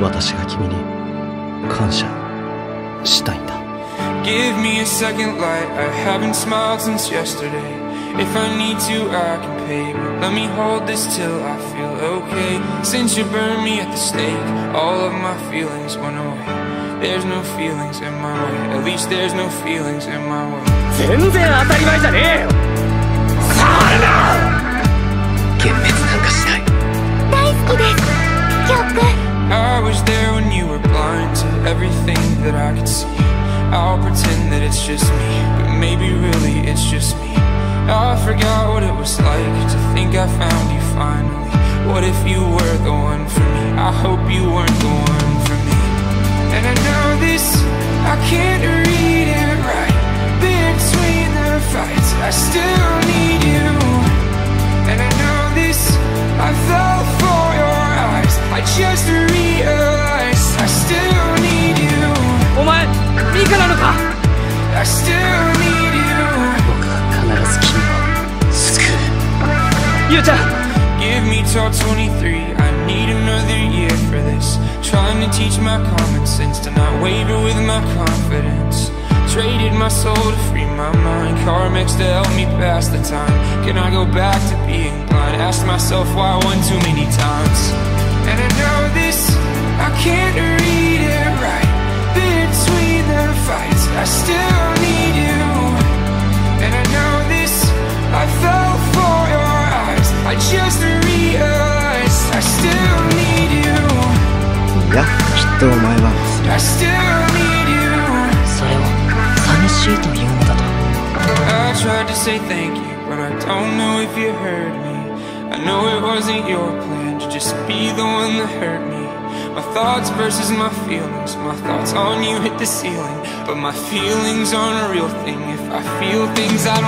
私が君に感謝したいんだ Give me a second light I haven't smiled since yesterday If I need to I can pay But let me hold this till I feel okay Since you burned me at the stake All of my feelings went away There's no feelings in my way At least there's no feelings in my way 全然当たり前じゃねえよ幻滅なんか everything that I could see. I'll pretend that it's just me, but maybe really it's just me. I forgot what it was like to think I found you finally. What if you were the one for me? I hope you weren't Give me till 23. I need another year for this. Trying to teach my common sense to not waver with my confidence. Traded my soul to free my mind. Carmex to help me pass the time. Can I go back to being blind? Ask myself why one too many times. And I know this, I can't read とお前は I still need you. それを寂しいというのだと I tried to say thank you, but I don't know if you heard me. I know it wasn't your plan to just be the one that hurt me. My thoughts versus my feelings. My thoughts on you hit the ceiling, but my feelings aren't a real thing. If I feel things, I don't really deserve.